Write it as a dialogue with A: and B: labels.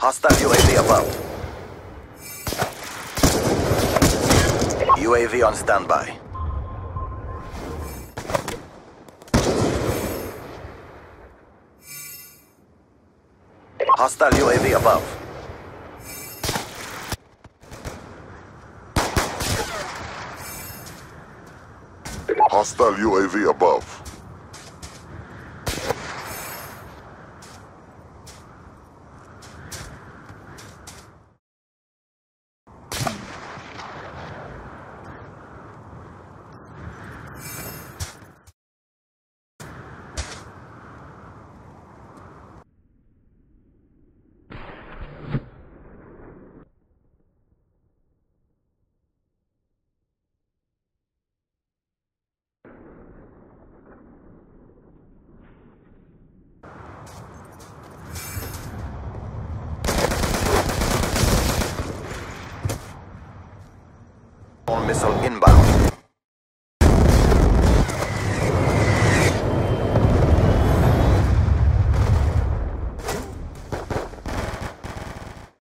A: Hostile UAV above. UAV on standby. Hostile UAV above.
B: Hostile UAV above.
A: Missile inbound.